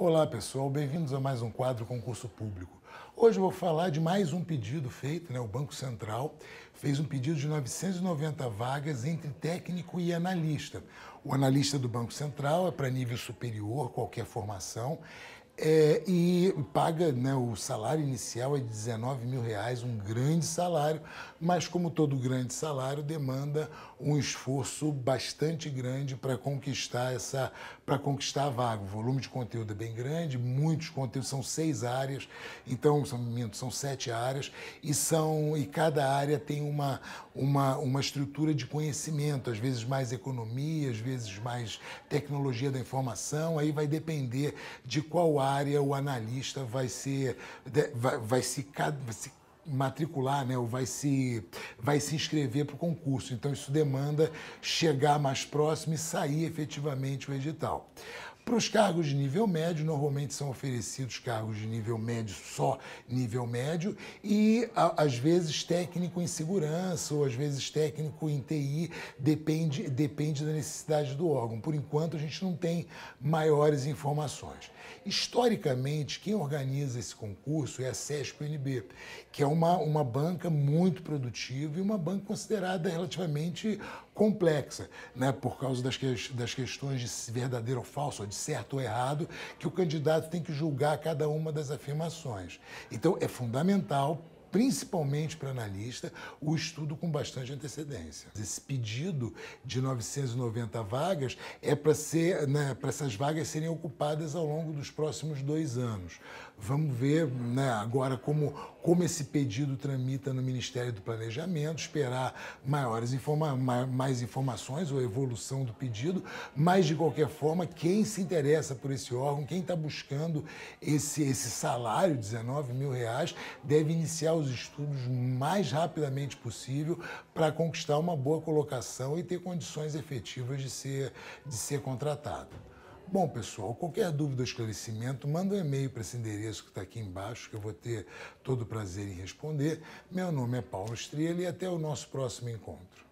Olá pessoal, bem-vindos a mais um quadro Concurso Público. Hoje eu vou falar de mais um pedido feito, né? O Banco Central fez um pedido de 990 vagas entre técnico e analista. O analista do Banco Central é para nível superior, qualquer formação, é, e paga, né, o salário inicial é de 19 mil reais, um grande salário, mas como todo grande salário demanda um esforço bastante grande para conquistar essa, para conquistar a vaga. O volume de conteúdo é bem grande, muitos conteúdos são seis áreas, então são, são sete áreas e são e cada área tem uma, uma, uma estrutura de conhecimento, às vezes mais economia, às vezes mais tecnologia da informação, aí vai depender de qual área área o analista vai ser vai, vai se, vai se matricular, né, ou vai se, vai se inscrever para o concurso. Então, isso demanda chegar mais próximo e sair efetivamente o edital. Para os cargos de nível médio, normalmente são oferecidos cargos de nível médio, só nível médio, e às vezes técnico em segurança ou às vezes técnico em TI, depende, depende da necessidade do órgão. Por enquanto, a gente não tem maiores informações. Historicamente, quem organiza esse concurso é a SESP-UNB, que é uma, uma banca muito produtiva e uma banca considerada relativamente complexa, né, por causa das, que, das questões de verdadeiro ou falso, de certo ou errado, que o candidato tem que julgar cada uma das afirmações. Então, é fundamental principalmente para analista, o estudo com bastante antecedência. Esse pedido de 990 vagas é para ser, né, para essas vagas serem ocupadas ao longo dos próximos dois anos. Vamos ver né, agora como, como esse pedido tramita no Ministério do Planejamento, esperar maiores informa mais informações ou evolução do pedido, mas de qualquer forma, quem se interessa por esse órgão, quem está buscando esse, esse salário, 19 mil reais, deve iniciar os estudos mais rapidamente possível para conquistar uma boa colocação e ter condições efetivas de ser, de ser contratado. Bom, pessoal, qualquer dúvida ou esclarecimento, manda um e-mail para esse endereço que está aqui embaixo, que eu vou ter todo o prazer em responder. Meu nome é Paulo Estrela e até o nosso próximo encontro.